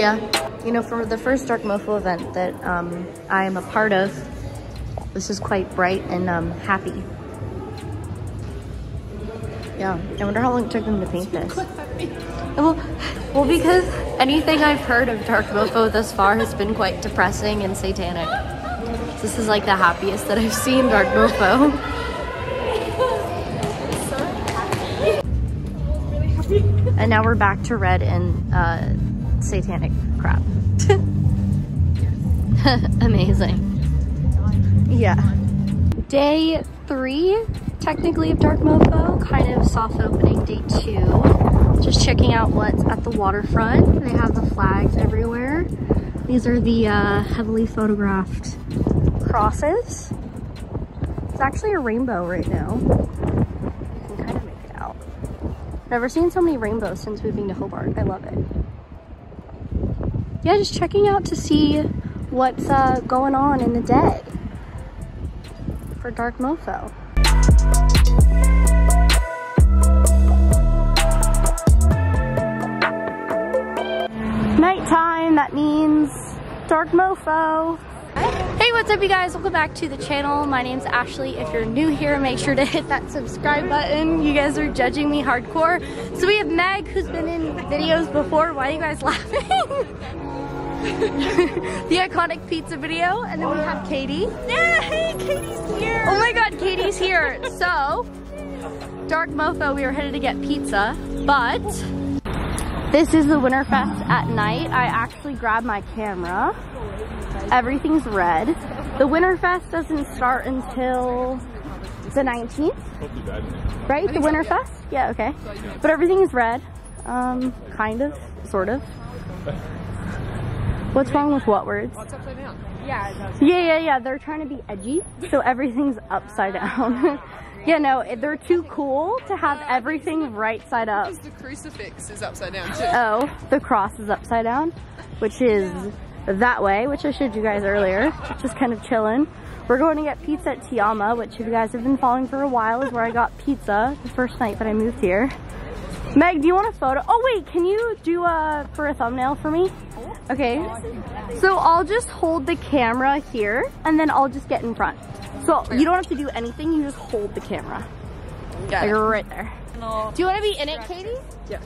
Yeah. You know, for the first Dark Mofo event that um, I am a part of, this is quite bright and um, happy. Yeah, I wonder how long it took them to paint this. Well, well, because anything I've heard of Dark Mofo thus far has been quite depressing and satanic. This is like the happiest that I've seen Dark Mofo. And now we're back to red and uh, satanic crap. Amazing. Yeah. Day three, technically, of Dark Mofo. Kind of soft opening day two. Just checking out what's at the waterfront. They have the flags everywhere. These are the uh, heavily photographed crosses. It's actually a rainbow right now. You can kind of make it out. Never seen so many rainbows since moving to Hobart. I love it. Yeah, just checking out to see what's uh, going on in the day for Dark Mofo. Nighttime, that means Dark Mofo. Hey, what's up you guys? Welcome back to the channel. My name's Ashleigh. If you're new here, make sure to hit that subscribe button. You guys are judging me hardcore. So we have Meg, who's been in videos before. Why are you guys laughing? the iconic pizza video. And then we have Katie. Yeah, hey, Katie's here. Oh my God, Katie's here. So, Dark Mofo, we are headed to get pizza, but this is the Winterfest at night. I actually grabbed my camera. Everything's red. The Winterfest doesn't start until the 19th, right? The Winterfest? Yeah, okay. But everything is red. Um, kind of, sort of. What's wrong with what words? Oh, well, upside down. Yeah, yeah, yeah. They're trying to be edgy, so everything's upside down. yeah, no, they're too cool to have everything right side up. Because the crucifix is upside down too. Oh, the cross is upside down, which is that way, which I showed you guys earlier. Just kind of chilling. We're going to get pizza at Tiama, which if you guys have been following for a while is where I got pizza the first night that I moved here. Meg, do you want a photo? Oh wait, can you do a for a thumbnail for me? Okay. So I'll just hold the camera here and then I'll just get in front. So you don't have to do anything, you just hold the camera. Yeah. Like right there. Do you want to be in it, Katie? Yes.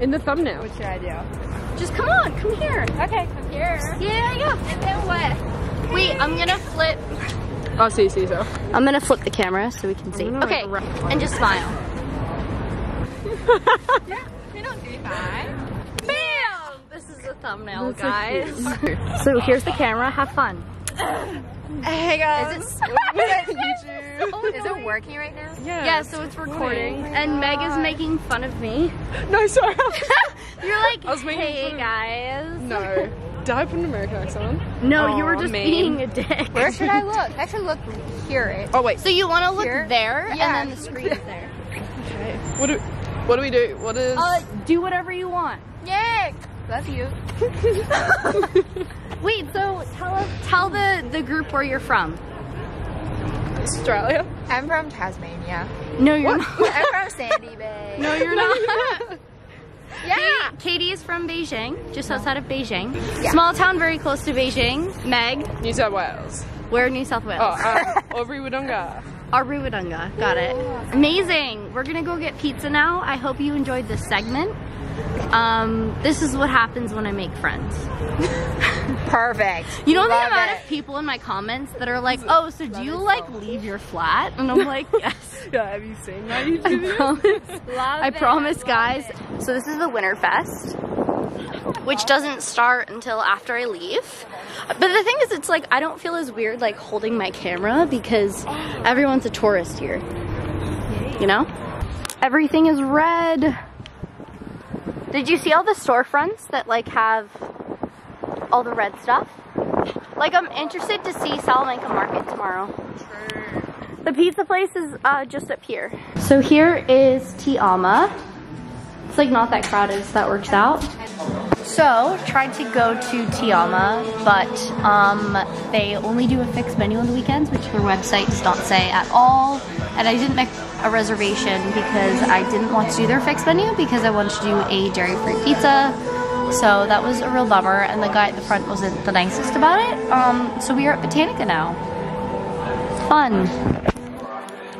In the thumbnail. What should I do? Just come on, come here. Okay, come here. Yeah, yeah. And then what? Wait, I'm gonna flip. Oh, see, see, so. I'm gonna flip the camera so we can see. gonna, Okay, like, and just smile. You don't do that. Bam! This is a thumbnail, guys. So here's the camera. Have fun. Hey guys. Is YouTube. Is it working right now? Yeah. Yeah, so it's recording, and Meg is oh making fun of me. No, sorry. You're like, I was making hey fun of- guys. no. Did I put an American accent on? No, you oh, were just mean. being a dick. Where should I look? I should look here. Oh, wait. So you want to look Here? there, Yeah. and then the screen is there. Okay. What do, what do we do? What is... Uh, do whatever you want. Yay! Love you. Wait, so tell us, tell the the group where you're from. Australia? I'm from Tasmania. No, you're not. I'm from Sandy Bay. No, you're not. Yeah. Katie is from Beijing, just outside of Beijing. Small town very close to Beijing. Meg, New South Wales. we're in New South Wales. Oh, um, Albury Wodonga. Aruwadunga, got it. Amazing. We're gonna go get pizza now. I hope you enjoyed this segment. Um, this is what happens when I make friends. Perfect. You know the Love amount it. of people in my comments that are like, oh, so do you like leave your flat? And I'm like, yes. Yeah, have you seen my YouTube I promise. I promise, guys. it. So this is the Winterfest, which doesn't start until after I leave. But the thing is, it's like I don't feel as weird like holding my camera because everyone's a tourist here. You know? Everything is red. Did you see all the storefronts that like have all the red stuff? Like I'm interested to see Salamanca Market tomorrow. The pizza place is uh, just up here. So here is Tiama. It's like not that crowded, so that works out. So tried to go to Tiama, but um, they only do a fixed menu on the weekends, which their website does not say at all. And I didn't make a reservation because I didn't want to do their fixed menu because I wanted to do a dairy-free pizza. So that was a real bummer, and the guy at the front wasn't the nicest about it. Um, so we are at Botanica now. Fun.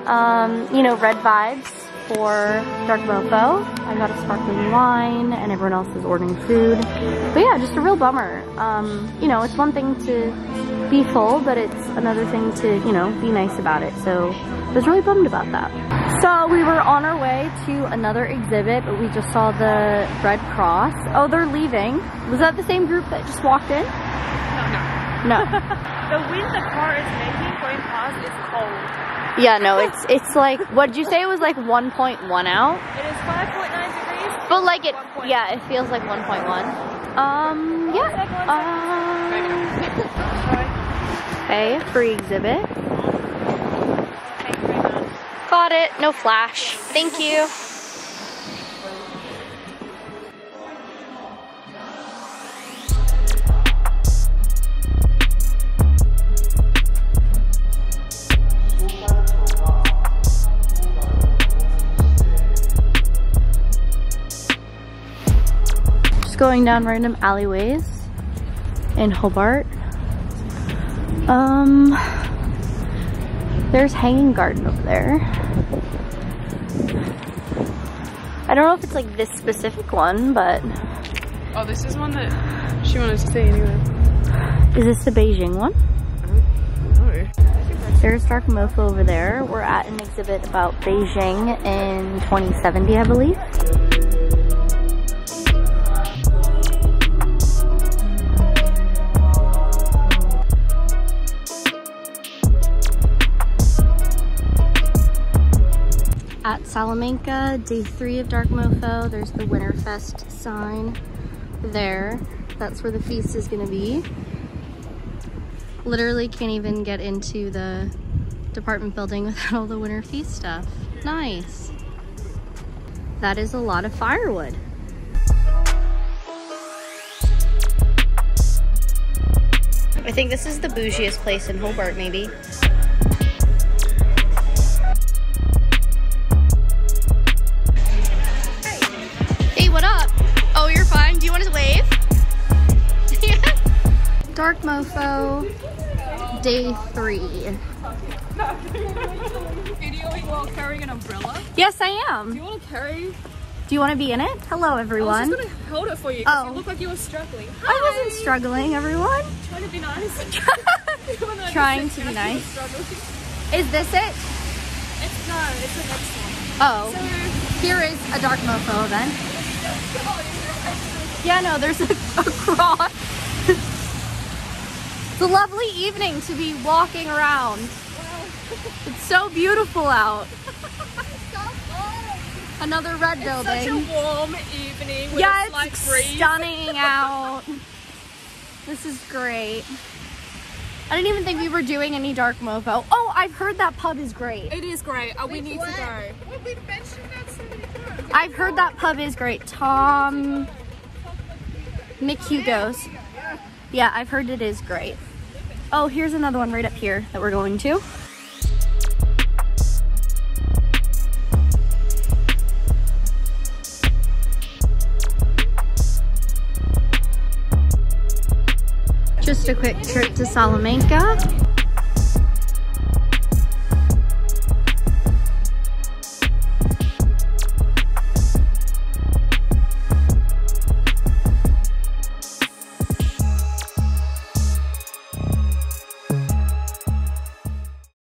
Um, you know, red vibes for Dark Mofo. I got a sparkling wine, and everyone else is ordering food. But yeah, just a real bummer. Um, you know, it's one thing to be full, but it's another thing to, you know, be nice about it. So I was really bummed about that. So we were on our way to another exhibit, but we just saw the Red Cross. Oh, they're leaving. Was that the same group that just walked in? No. The wind the car is making going past is cold. yeah, no, it's it's like what did you say it was like 1.1 out? It is 5.9 degrees. But like it 1.1. yeah, it feels like 1.1. Um yeah. Um, okay, free exhibit. Got it. No flash. Thank you. Going down random alleyways in Hobart. Um, there's Hanging Garden over there. I don't know if it's like this specific one, but Oh, this is one that she wanted to see anyway. is this the Beijing one? There's Dark Mofo over there. We're at an exhibit about Beijing in 2070, I believe. Day three of Dark Mofo, there's the Winterfest sign there. That's where the feast is gonna be literally can't even get into the department building without all the winter feast stuff. Nice. That is a lot of firewood. I think this is the bougiest place in Hobart, maybe. Dark Mofo, day three. Videoing while carrying an umbrella. Yes, I am. Do you want to carry? Do you want to be in it? Hello, everyone. I was just gonna hold it for you. Oh. You look like you were struggling. Hi. I wasn't struggling, everyone. Trying to be nice. Trying to be down, you were nice. Is this it? It's no, it's the next one. Oh, So here is a Dark Mofo then. Yeah, no, there's a, a cross. it's a lovely evening to be walking around. It's so beautiful out. Another red such building. Such a warm evening with yeah, a slight it's breeze. stunning out. This is great. I didn't even think we were doing any dark mofo. Oh, I've heard that pub is great. It is great. Uh, we need to go. I've heard that pub is great. Tom Mick McHugo's. Yeah, I've heard it is great. Oh, here's another one right up here that we're going to. Just a quick trip to Salamanca.